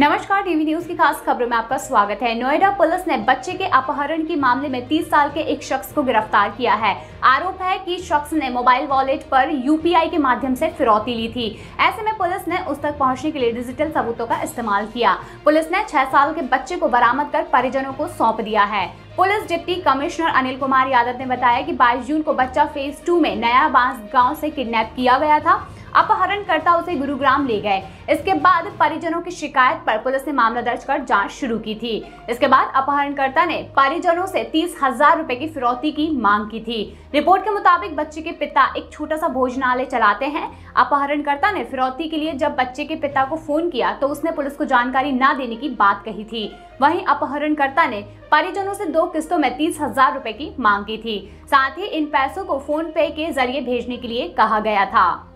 नमस्कार, TV news की खास खबरों में आपका स्वागत है। नोएडा पुलिस ने बच्चे के अपहरण के मामले में 30 साल के एक शख्स को गिरफ़्तार किया है। आरोप है कि शख्स ने मोबाइल वॉलेट पर यूपीआई के माध्यम से फिरौती ली थी। ऐसे में पुलिस ने उस तक पहुँचने के लिए डिजिटल सबूतों का इस्तेमाल किया। पुलिस ने छह साल के बच्चे को बरामद कर परिजनों को सौंप दिया है। Police deputy commissioner Anil Kumar Yadav ने बताया कि 22 जून को बच्चा फ़ेज़ टू में नया बाँस गाँव से किडनैप किया गया था। अपहरणकर्ता उसे गुरुग्राम ले गए। इसके बाद परिजनों की शिकायत पर पुलिस ने मामला दर्ज कर जाँच शुरू की थी। इसके बाद अपहरणकर्ता ने परिजनों से तीस हज़ार रूपए की फिरौती की मांग की थी। रिपोर्ट के मुताबिक बच्चे के पिता एक छोटा सा भोजनालय चलाते हैं। अपहरणकर्ता ने फिरौती के लिए जब बच्चे के पिता को फ़ोन किया तो उसने पुलिस को जानकारी न देने की बात कही थी। वहीं अपहरणकर्ता ने परिजनों से दो किस्तों में तीस हज़ार रूपए की मांग की थी। साथ ही इन पैसों को फ़ोन पे के ज़रिए भेजने के लिए कहा गया था।